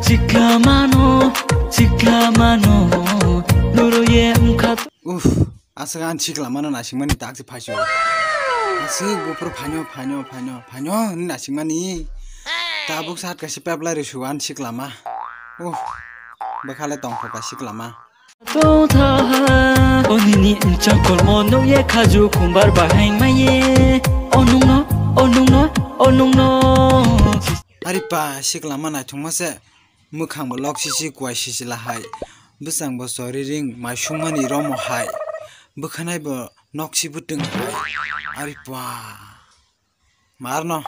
Ciklamano, ciklamano, nuruye mkat. Uff, asa an ciklamano nasingmani takti phasyo. Asa gopro phanyo phanyo phanyo phanyo nasingmani. Tabuk sat kasi pepla risu an ciklama. Uff, bakale tongkho ka ciklama. Tota, onini chakol mono ye khaju kumbar bahang maye. Onungno, onungno, onungno. Ari pa ciklama na thongmase mukhang bo lok sisi kwai sisi la hai. Busang bo sori ring maisungmani romo hai. Bukhanai bo noksi butung hai. Ari pa. Marno.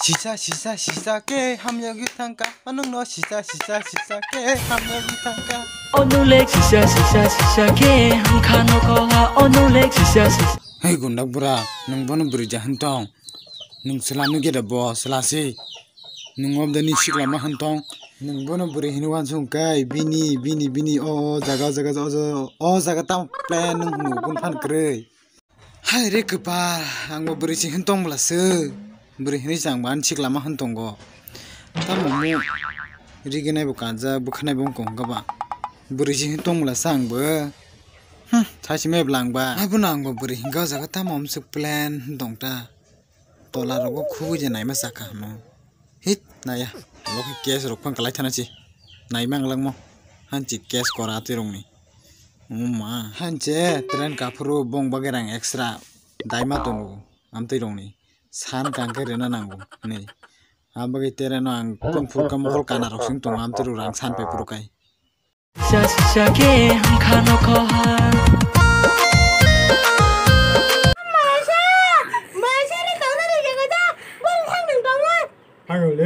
Sisa sisa sisa ke ham yagi tangka. Anung no sisa sisa sisa ke ham yagi tangka. Onulek sisa sisa sisa ke ham khano ko ha. Onulek sisa sisa. Hei gundak bura, nung bono beri jahan tong. Nung selami geda bo selasi. Nung ob dani sikla ma hantong. nung bono buri hinu wan sung kai bini bini bini o jaga jaga o o jaga tam plan nung nu bun phan kre hai re kpa ang mo buri chi hentong bla se buri hinu sang ban chik lama hentong go tam mo ri ge nai bu kan ja bu khanai bom kong ga ba buri chi hentong bla sang ba hm cha chi me blang ba ai bu nang go buri hinga jaga tam om suk plan dong ta tola ro go khu je nai ma saka mo hit naya lo ki kes rok phang kalai thana chi nai mang lang mo han chi kes kora ti rong ni ma han che tren ka phuru bong bagerang extra daima to nu am ti rong ni san kang ke rena nang ni ambagi tere no ang kon phur kam kol kana rok sing tong am ti ru rang san pe puru kai shake hum khano kha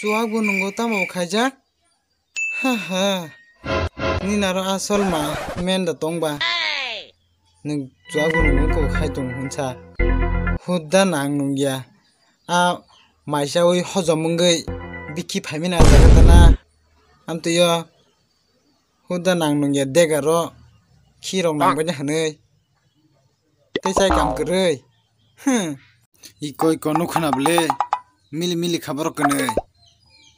চুয়াগো নঙ্গো তামো খাইজা হা হা নিনারো আসল মা মেন্দা তংবা 능 চুয়াগো নঙ্গো কো খাইতং হুনছা হুদ্দা নাং নঙ্গিয়া আ মাইসা ওই হজমঙ্গৈ বিকি ফাইমিনা জাগাতানা আমতইয় হুদ্দা নাং নঙ্গিয়া দেগারো 키롱 낭바냐 하네 대사이 감그르이 흥 이거 이거 놓고 나블래 밀리밀리 가버렸거네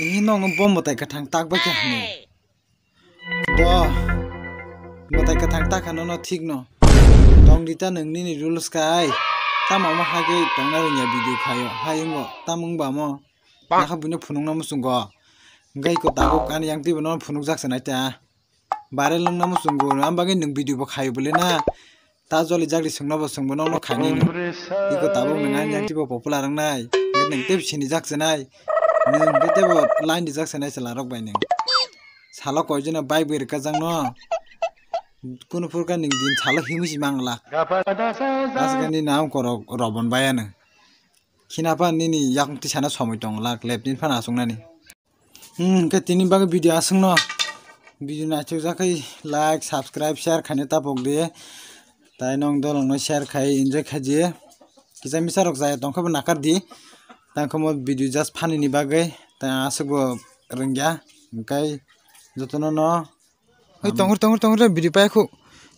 हे hm cholka tabule tereno yak to bui thumna ni no ni no ngom bom motai kathang tak ba kya ni bo motai kathang tak khano no ঠিক no tong dita nungni ni rules kai tama ma hage tongna nya video khayo hayingo tamung ba mo nakha buno phunung na musungo ngai ko tago kan yang ti bono phunuk jak sanai ta bare lung na musungo ambage nung video ba khayo bole na ta joli jagri sungna ba sungbo no no khani ni iko tabo nang yang ti ba popular ang nai nang tep sini jak sanai nung bitebo line dijak senai sela rok bai nung salo koi jona bike bai rika jang no kono purka ning din salo himusi mangla asgani naam ko robon bai anu kina pa nini yakung ti sana somoi tong lak lep din pan asung nani হুম কে তিনি বাগে video আসুন না video নাচুক যাকাই like subscribe share খানে তাপক দিয়ে তাই নং দল শেয়ার খাই এনজয় খাই দিয়ে কিসা মিশারক যায় তখন নাকার দিয়ে তাকমত ভিডিও জাস ফানি নিবাগে তা আসগো রঙ্গা গাই যতন ন হই তঙ্গর তঙ্গর পাই ভিডিও ন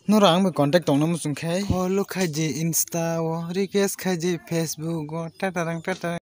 নরা আমি কন্টাক্ট তোমনা মুসুং খাই হলো খাই যে ইনস্টা ও রিকেস খাই যে ফেসবুক ও টাটা রং টাটা